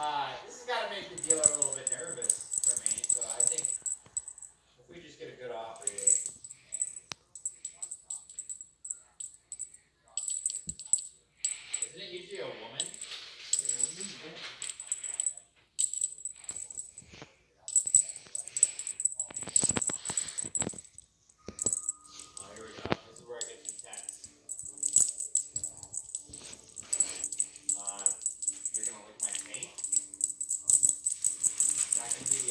Uh, this has got to make the dealer a little bit nervous.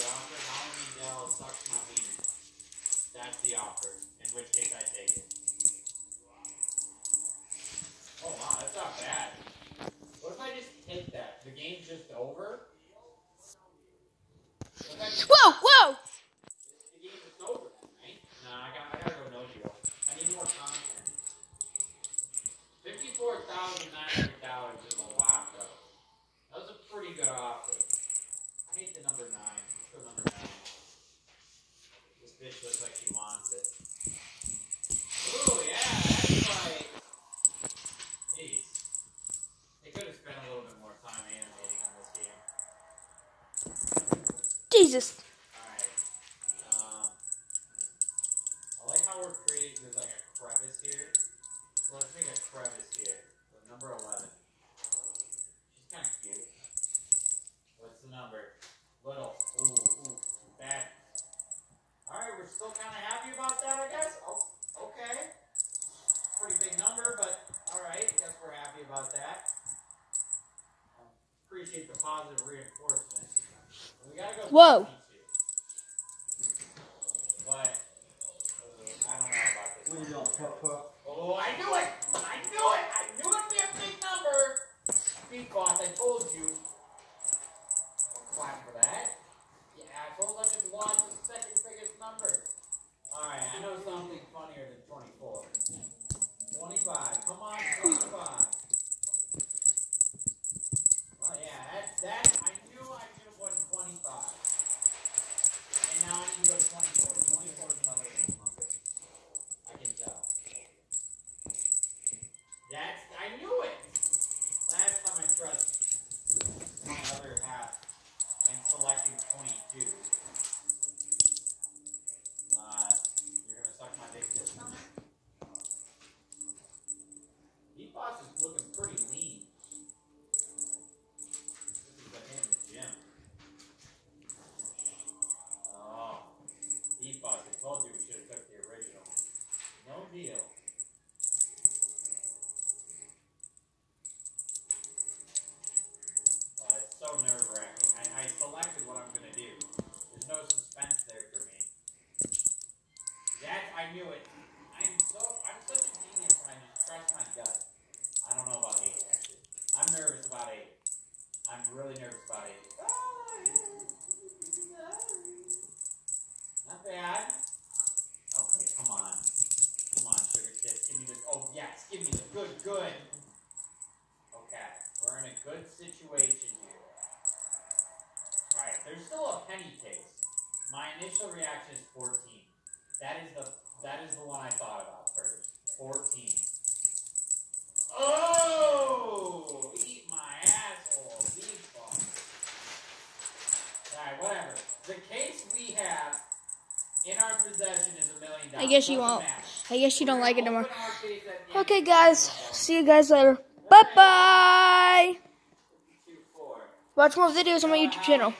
Dell sucks my. That's the offer, in which case I take it. Oh wow, that's not bad. What if I just take that? The game's just over? Whoa, whoa! The game's just over, right? Nah, I gotta go. No deal. I need more content. Fifty-four thousand nine hundred dollars is a lot, though. That was a pretty good offer. I hate the number 9. Jesus. Uh, so let's make a crevice here. Number 11. She's kind of cute. What's the number? Little. Ooh, bad. Alright, we're still kind of happy about that, I guess. Oh, okay. Pretty big number, but alright. Guess we're happy about that. Appreciate the positive reinforcement. We gotta go. Whoa. But uh, I don't know about this. What are you doing, pup pup? Oh, I knew it! I knew it! I knew it'd be a big number! Speed boss, I told you. Clap for that. You assholes, I just lost the second biggest number. Alright, I know something funnier than 24. 25. Come on, 25. 22. Yes, give me the good good. Okay, we're in a good situation here. Alright, there's still a penny case. My initial reaction is 14. That is the that is the one I thought about first. 14. Oh! Eat my asshole. These. Alright, whatever. The case we have I guess you won't. I guess you don't like it gonna anymore. open our case at the end Okay, guys. See you guys later. Bye bye. Watch more videos on my YouTube channel.